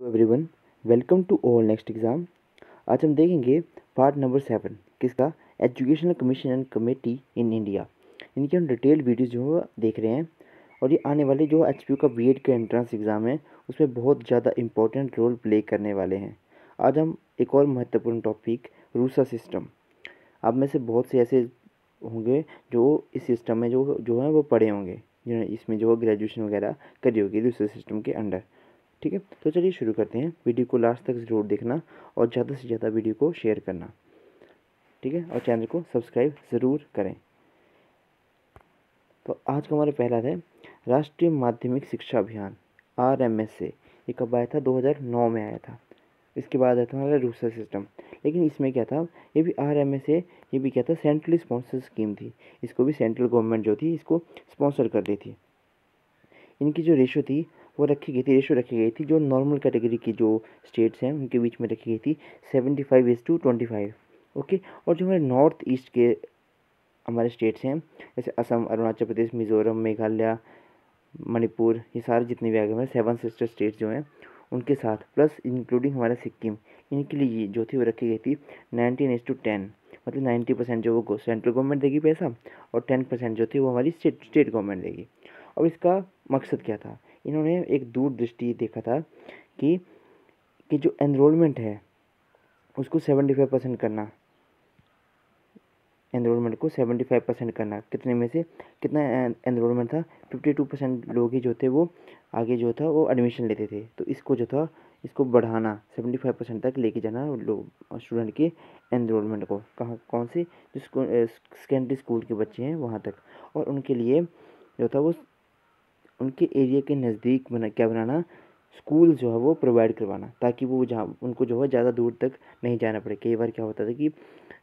Everyone welcome to all next exam आज हम देखेंगे पार्ट नंबर सेवन किसका educational commission and committee in India इनकी हम डिटेल वीडियो जो है देख रहे हैं। और ये आने वाले जो एचपीयू का बी का एंट्रेंस एग्ज़ाम है, उसमें बहुत ज़्यादा इंपॉर्टेंट रोल प्ले करने वाले हैं। आज हम एक और महत्वपूर्ण टॉपिक रूसा सिस्टम आप में से बहुत से ऐसे होंगे जो इस सिस्टम में जो जो है, वो पढ़े होंगे। जिन्होंने इसमें जो ग्रेजुएशन वगैरह करी होगी रूसा सिस्टम के अंडर। ठीक है? तो चलिए शुरू करते हैं। वीडियो को लास्ट तक ज़रूर देखना और ज़्यादा से ज़्यादा वीडियो को शेयर करना। ठीक है? और चैनल को सब्सक्राइब ज़रूर करें। तो आज का हमारा पहला है, राष्ट्रीय माध्यमिक शिक्षा अभियान आर एम एस ए ये कब आया था? 2009 में आया था। इसके बाद आया था हमारा रूसर सिस्टम। लेकिन इसमें क्या था? ये भी आर एम एस ए ये भी क्या था? सेंट्रली स्पॉन्सर स्कीम थी। इसको भी सेंट्रल गवर्नमेंट जो थी, इसको स्पॉन्सर कर दी थी। इनकी जो रेशो थी वो रखी गई थी रेशो रखी गई थी, जो नॉर्मल कैटेगरी की जो स्टेट्स हैं, उनके बीच में रखी गई थी seventy five is to twenty five okay और जो हमारे नॉर्थ ईस्ट के हमारे स्टेट्स हैं, जैसे असम, अरुणाचल प्रदेश, मिज़ोरम, मेघालय, मणिपुर, ये सारे जितने भी आगे हमारे सेवन सिस्टर स्टेट्स जो हैं, उनके साथ प्लस इंक्लूडिंग हमारा सिक्किम, इनके लिए जो थी वो रखी गई थी नाइनटीन एज टू टेन मतलब नाइन्टी परसेंट जो वो सेंट्रल गवर्नमेंट देगी पैसा, और टेन परसेंट जो थी वो हमारी स्टेट स्टेट गवर्नमेंट देगी। और इसका मकसद क्या था? इन्होंने एक दूरदृष्टि देखा था कि कि जो एनरोलमेंट है, उसको सेवेंटी फाइव परसेंट करना। एनरोलमेंट को सेवेंटी फाइव परसेंट करना। कितने में से, कितना एनरोलमेंट था? फिफ्टी टू परसेंट लोग ही जो थे वो आगे जो था वो एडमिशन लेते थे। तो इसको जो था, इसको बढ़ाना सेवेंटी फाइव परसेंट तक लेके जाना लोग स्टूडेंट के एनरोलमेंट को। कहाँ, कौन से? जिसको सेकेंडरी स्कूल के बच्चे हैं वहाँ तक। और उनके लिए जो था वो उनके एरिया के नज़दीक बना, क्या बनाना, स्कूल जो है वो प्रोवाइड करवाना, ताकि वो जहाँ, उनको जो है ज़्यादा दूर तक नहीं जाना पड़े। कई बार क्या होता था कि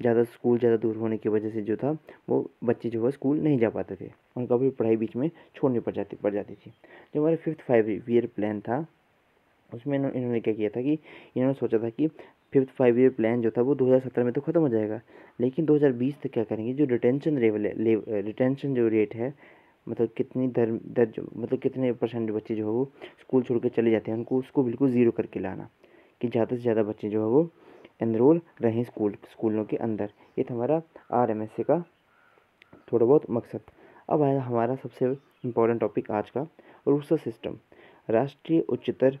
ज़्यादा स्कूल ज़्यादा दूर होने की वजह से जो था, वो बच्चे जो है स्कूल नहीं जा पाते थे। उनका भी पढ़ाई बीच में छोड़नी पड़ जाती पड़ जाती थी। जो हमारा फिफ्थ फाइव ईयर प्लान था, उसमें इन्होंने क्या किया था कि इन्होंने सोचा था कि फिफ्थ फाइव ईयर प्लान जो था वो 2017 में तो ख़त्म हो जाएगा, लेकिन 2020 तक क्या करेंगे, जो रिटेंशन लेवल रिटेंशन जो रेट है मतलब कितनी दर दर मतलब कितने परसेंट बच्चे जो है वो स्कूल छोड़ कर चले जाते हैं, उनको उसको बिल्कुल ज़ीरो करके लाना कि ज़्यादा से ज़्यादा बच्चे जो है वो एनरोल रहें स्कूल स्कूलों के अंदर। ये था हमारा आर एम एस सी का थोड़ा बहुत मकसद। अब आया हमारा सबसे इम्पोर्टेंट टॉपिक आज का रूसा सिस्टम राष्ट्रीय उच्चतर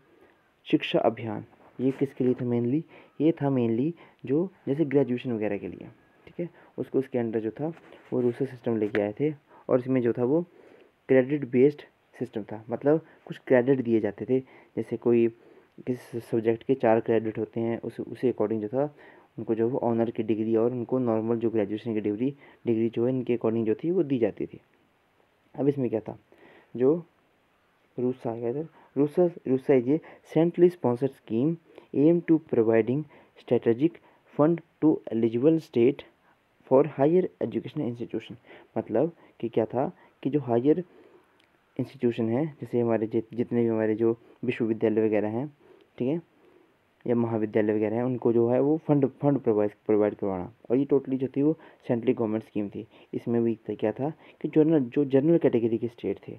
शिक्षा अभियान। ये किसके लिए था मेनली ये था मेनली जो, जैसे ग्रेजुएशन वगैरह के लिए, ठीक है? उसको उसके अंडर जो था वो रूसा सिस्टम लेके आए थे और इसमें जो था वो क्रेडिट बेस्ड सिस्टम था। मतलब कुछ क्रेडिट दिए जाते थे। जैसे कोई किस सब्जेक्ट के चार क्रेडिट होते हैं, उस, उसी अकॉर्डिंग जो था, उनको जो वो ऑनर की डिग्री और उनको नॉर्मल जो ग्रेजुएशन की डिग्री डिग्री जो है, इनके अकॉर्डिंग जो थी, वो दी जाती थी। अब इसमें क्या था? जो रूसा, क्या था? RUSA RUSA is a centrally sponsored scheme aim to providing strategic fund to eligible state for higher education institution मतलब कि क्या था? कि जो हायर इंस्टीट्यूशन है, जैसे हमारे जितने भी हमारे जो विश्वविद्यालय वगैरह हैं, ठीक है? या महाविद्यालय वगैरह हैं, उनको जो है वो फंड फंड प्रोवाइड प्रोवाइड करवाना। और ये टोटली जो थी वो सेंट्रल गवर्नमेंट स्कीम थी। इसमें भी क्या था कि जनरल जो जनरल कैटेगरी के स्टेट थे,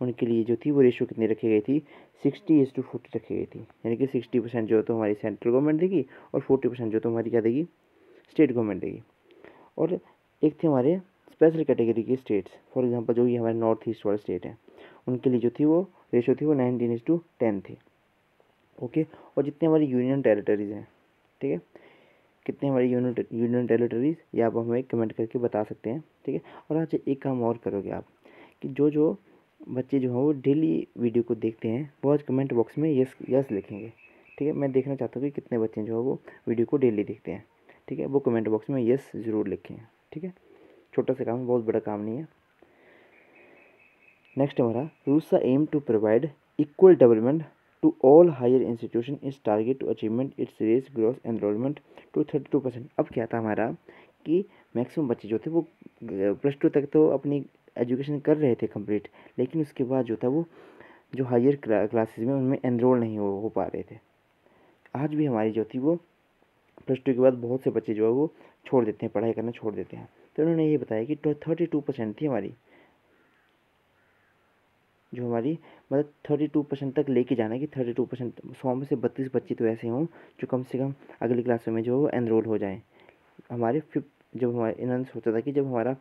उनके लिए जो थी वो रेशो कितनी रखी गई थी? सिक्सटी इज़ टू फोर्टी रखी गई थी। यानी कि सिक्सटी परसेंट जो तो हमारी सेंट्रल गवर्नमेंट देगी और फोर्टी परसेंट जो तो हमारी क्या देगी? स्टेट गवर्नमेंट देगी। और एक थे हमारे स्पेशल कैटेगरी के स्टेट्स। फॉर एग्जांपल, जो ये हमारे नॉर्थ ईस्ट वाले स्टेट हैं। उनके लिए जो थी वो रेशो थी वो नाइनटीन इज़ टू टेन थी। ओके और जितने हमारी यूनियन टेरिटरीज हैं, ठीक है? कितने हमारी यूनियन यूनियन टेरिटरीज ये आप हमें कमेंट करके बता सकते हैं, ठीक है? और आज एक काम और करोगे आप, कि जो जो बच्चे जो हैं वो डेली वीडियो को देखते हैं, वो आज कमेंट बॉक्स में यस यस लिखेंगे, ठीक है? मैं देखना चाहता हूँ कि कितने बच्चे जो है वो वीडियो को डेली देखते हैं, ठीक है? वो कमेंट बॉक्स में यस ज़रूर लिखें, ठीक है? छोटा सा काम, बहुत बड़ा काम नहीं है। नेक्स्ट हमारा RUSA aim to provide equal development to all higher institution is target to achievement its race growth enrolment to thirty two percent अब क्या था हमारा कि मैक्सिमम बच्चे जो थे वो प्लस टू तक तो अपनी एजुकेशन कर रहे थे कंप्लीट लेकिन उसके बाद जो था वो जो हायर क्लासेस में उनमें एनरोल नहीं हो, हो पा रहे थे। आज भी हमारी जो थी वो प्लस टू के बाद बहुत से बच्चे जो है वो छोड़ देते हैं पढ़ाई करना छोड़ देते हैं। तो उन्होंने ये बताया कि थर्टी टू परसेंट थी हमारी। जो हमारी मतलब थर्टी टू परसेंट तक लेके जाना है कि थर्टी टू परसेंट सौ में से बत्तीस बच्चे तो ऐसे हों जो कम से कम अगली क्लासों में जो एनरोल हो जाएँ। हमारे फिफ्थ जब हमारे, इन्होंने सोचा था कि जब हमारा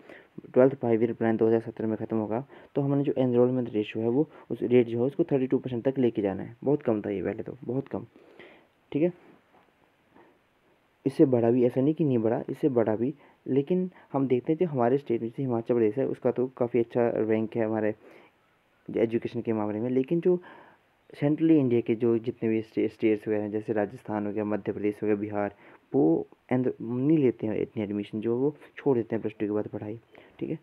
ट्वेल्थ फाइव ईयर प्लान दो हज़ार सत्रह में ख़त्म होगा तो हमने जो एनरोलमेंट रेशियो है वो, उस रेट जो है उसको थर्टी टू परसेंट तक लेके जाना है। बहुत कम था ये पहले तो बहुत कम। ठीक है? इससे बड़ा भी ऐसा नहीं कि नहीं बढ़ा इससे बड़ा भी, लेकिन हम देखते हैं जो हमारे स्टेट में जैसे हिमाचल प्रदेश है, उसका तो काफ़ी अच्छा रैंक है हमारे एजुकेशन के मामले में, लेकिन जो सेंट्रली इंडिया के जो जितने भी स्टेट्स वगैरह हैं, जैसे राजस्थान हो गया, मध्य प्रदेश हो गया, बिहार, वो एंड, नहीं लेते हैं इतनी एडमिशन जो वो छोड़ देते हैं प्लस टू के बाद पढ़ाई, ठीक है?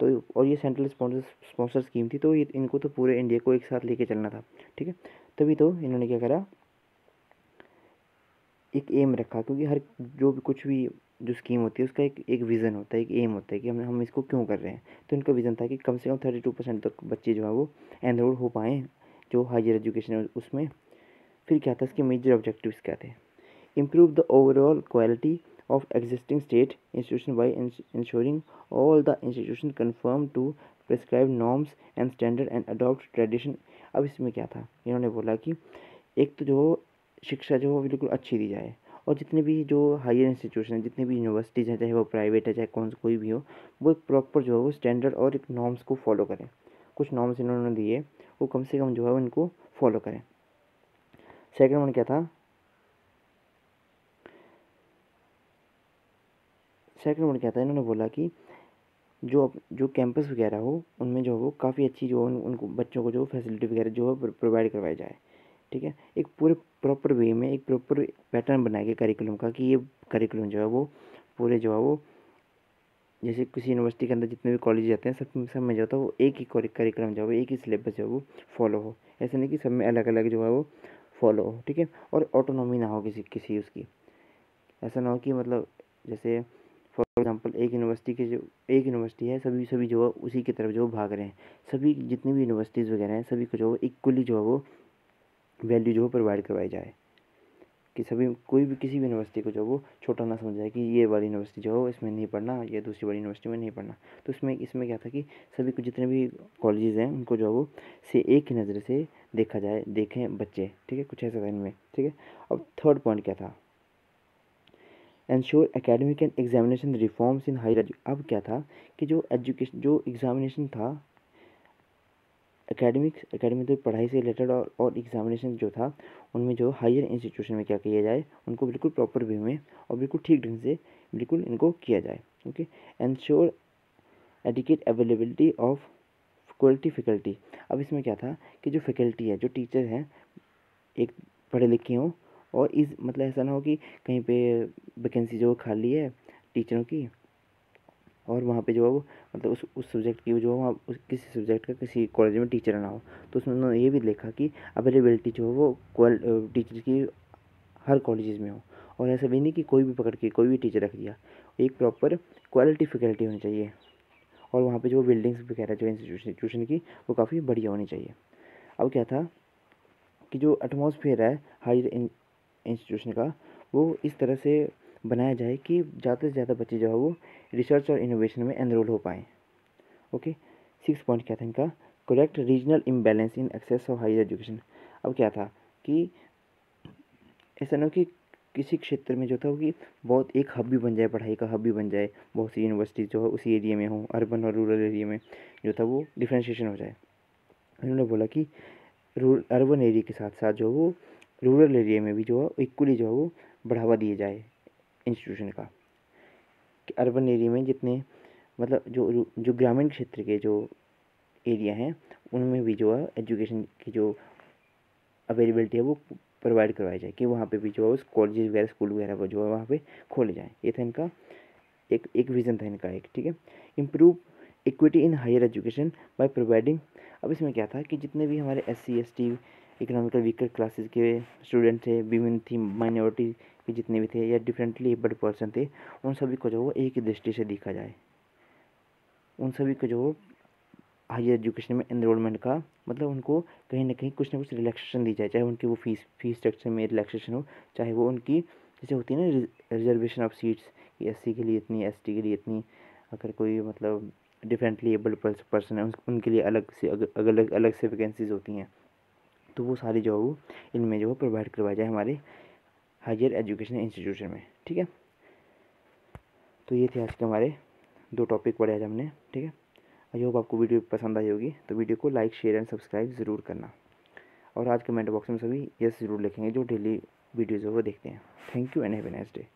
तो और ये सेंट्रल स्पॉन्सर स्पॉन्सर स्कीम थी तो इनको तो पूरे इंडिया को एक साथ लेके चलना था, ठीक है? तभी तो इन्होंने क्या करा एक एम रखा, क्योंकि हर जो भी कुछ भी जो स्कीम होती है, उसका एक एक विज़न होता है, एक एम होता है कि हम हम इसको क्यों कर रहे हैं। तो इनका विज़न था कि कम से कम थर्टी टू परसेंट तक बच्चे जो है, वो एनरोल हो पाएँ, जो हायर एजुकेशन है उसमें। फिर क्या था? इसके मेजर ऑब्जेक्टिव्स क्या थे? Improve the overall quality of existing state institution by ensuring all the institution confirm to prescribe norms and standard and adopt tradition अब इसमें क्या था? इन्होंने बोला कि एक तो जो शिक्षा जो है बिल्कुल अच्छी दी जाए। और जितने भी जो हायर इंस्टीट्यूशन हैं जितनी भी यूनिवर्सिटीज़ हैं चाहे वो प्राइवेट है चाहे कौन सा कोई भी हो वो एक प्रॉपर जो है वो स्टैंडर्ड और एक नॉर्म्स को फॉलो करें। कुछ नॉर्म्स इन्होंने दिए वो कम से कम जो है उनको फॉलो करें। सेकेंड वन क्या था? सेकेंड वन क्या था? इन्होंने बोला कि जो जो कैंपस वगैरह हो उनमें जो हो काफ़ी अच्छी जो उन, उनको बच्चों को जो फैसिलिटी वगैरह जो है प्रोवाइड करवाई जाए। ठीक है? एक पूरे प्रॉपर वे में, एक प्रॉपर पैटर्न बनाएगा करिकुलम का कि ये करिकुलम जो है वो पूरे जो है वो जैसे किसी यूनिवर्सिटी के अंदर जितने भी कॉलेज जाते हैं, सब सब में जो होता है वो एक ही करिकुलम जो है वो एक ही सिलेबस जो है वो फॉलो हो। ऐसा नहीं कि सब में अलग अलग जो है वो फॉलो हो, ठीक है? और ऑटोनॉमी ना हो किसी किसी उसकी। ऐसा ना हो कि मतलब जैसे फॉर एग्ज़ाम्पल एक यूनिवर्सिटी की जो, एक यूनिवर्सिटी है, सभी सभी जो है उसी की तरफ़ जो भाग रहे हैं। सभी जितनी भी यूनिवर्सिटीज़ वगैरह हैं, सभी को जो है इक्वली जो है वो वैल्यू जो प्रोवाइड करवाई जाए। कि सभी, कोई भी किसी भी यूनिवर्सिटी को जो वो छोटा ना समझ जाए कि ये वाली यूनिवर्सिटी जो है इसमें नहीं पढ़ना, ये दूसरी वाली यूनिवर्सिटी में नहीं पढ़ना। तो इसमें इसमें क्या था कि सभी को जितने भी कॉलेजेस हैं, उनको जो वो से एक ही नज़र से देखा जाए, देखें बच्चे, ठीक है? कुछ ऐसा था इनमें ठीक है? अब थर्ड पॉइंट क्या था? Ensure academic and examination reforms in higher अब क्या था कि जो एजुकेशन जो एग्जामिनेशन था एकेडमिक्स एकेडमिक तो पढ़ाई से रिलेटेड और और एग्जामिनेशन जो था, उनमें जो हायर इंस्टीट्यूशन में क्या किया जाए, उनको बिल्कुल प्रॉपर वे में और बिल्कुल ठीक ढंग से बिल्कुल इनको किया जाए okay ensure adequate availability of quality faculty अब इसमें क्या था कि जो फैकल्टी है, जो टीचर हैं, एक पढ़े लिखे हों और इस मतलब ऐसा ना हो कि कहीं पे वैकेंसी जो खाली है टीचरों की और वहाँ पे जो है वो मतलब उस उस सब्जेक्ट की जो है वहाँ, उस, किसी सब्जेक्ट का किसी कॉलेज में टीचर ना हो। तो उसमें उन्होंने ये भी देखा कि अवेलेबिलिटी जो है वो क्वाल टीचर की हर कॉलेज में हो। और ऐसा भी नहीं कि कोई भी पकड़ के कोई भी टीचर रख दिया। एक प्रॉपर क्वालिटी फैकल्टी होनी चाहिए। और वहाँ पे जो बिल्डिंग्स वगैरह, जो इंस्टीट्यूशन की, वो काफ़ी बढ़िया होनी चाहिए। अब क्या था कि जो एटमॉस्फेयर है हायर इंस्टीट्यूशन का, वो इस तरह से बनाया जाए कि ज़्यादा से ज़्यादा बच्चे जो है वो रिसर्च और इनोवेशन में एनरोल हो पाएँ। ओके सिक्स पॉइंट क्या था इनका? Correct regional imbalance in access of higher education अब क्या था कि ऐसा ना कि किसी क्षेत्र में जो था कि बहुत एक हब भी बन जाए, पढ़ाई का हब भी बन जाए, बहुत सी यूनिवर्सिटी जो है उसी एरिया में हो अर्बन और रूरल एरिया में जो था वो डिफ्रेंशिएशन हो जाए। उन्होंने बोला कि अर्बन एरिया के साथ साथ जो वो रूरल एरिया में भी जो है इक्वली जो है वो बढ़ावा दिए जाए इंस्टीट्यूशन कि। अर्बन एरिया में जितने मतलब जो जो ग्रामीण क्षेत्र के जो एरिया हैं, उनमें भी जो है एजुकेशन की जो अवेलेबिलिटी है वो प्रोवाइड करवाई जाए, कि वहाँ पे भी जो है कॉलेज वगैरह स्कूल वगैरह को जो है वहाँ पे खोले जाएँ। ये था इनका एक एक विज़न था इनका एक, ठीक है? Improve equity in higher education by providing अब इसमें क्या था कि जितने भी हमारे S C S T economical weaker classes के स्टूडेंट थे विमेन थी माइनॉरिटी के जितने भी थे या डिफरेंटली एबल्ड पर्सन थे, उन सभी को जो वो एक ही दृष्टि से देखा जाए। उन सभी को जो हायर एजुकेशन में एनरोलमेंट का मतलब उनको कहीं ना कहीं कुछ ना कुछ रिलैक्सेशन दी जाए, चाहे उनकी वो फ़ीस फ़ीस स्ट्रक्चर में रिलैक्सेशन हो, चाहे वो उनकी जैसे होती है ना रिजर्वेशन ऑफ़ सीट्स कि एस के लिए इतनी एसटी के लिए इतनी, अगर कोई मतलब डिफरेंटली एबल्ड पर्सन है उनके लिए अलग से अलग अलग से वैकेंसीज होती हैं। तो वो सारी जो वो इनमें जो है प्रोवाइड करवाई जाए हमारे हायर एजुकेशन इंस्टीट्यूशन में, ठीक है? तो ये थे आज के हमारे दो टॉपिक पढ़े आज हमने, ठीक है? आई होप आपको वीडियो पसंद आई होगी तो वीडियो को लाइक शेयर एंड सब्सक्राइब ज़रूर करना। और आज कमेंट बॉक्स में सभी यस ज़रूर लिखेंगे जो डेली वीडियोज़ वो देखते हैं। Thank you and have nice day